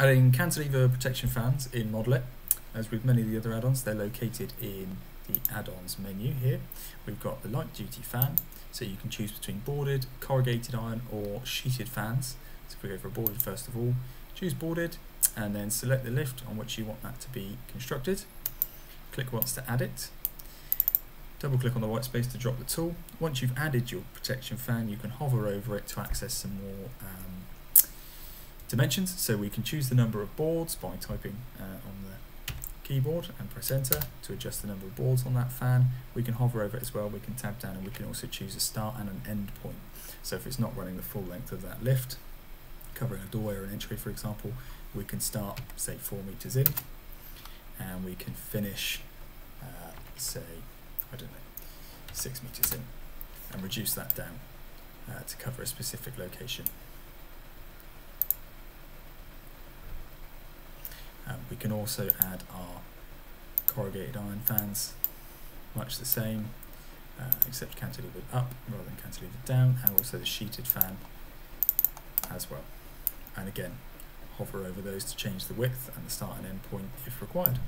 Adding cantilever protection fans in Model IT. As with many of the other add-ons, they're located in the add-ons menu here. We've got the light duty fan, so you can choose between boarded, corrugated iron or sheeted fans. So if we go for boarded first of all, choose boarded and then select the lift on which you want that to be constructed. Click once to add it. Double click on the white space to drop the tool. Once you've added your protection fan, you can hover over it to access some more um, dimensions. So we can choose the number of boards by typing uh, on the keyboard and press enter to adjust the number of boards on that fan. We can hover over it as well. We can tab down and we can also choose a start and an end point. So if it's not running the full length of that lift, covering a doorway or an entry, for example, we can start, say, four meters in, and we can finish, uh, say, I don't know, six meters in, and reduce that down uh, to cover a specific location. We can also add our corrugated iron fans, much the same, uh, except cantilevered up rather than cantilevered down, and also the sheeted fan as well. And again, hover over those to change the width and the start and end point if required.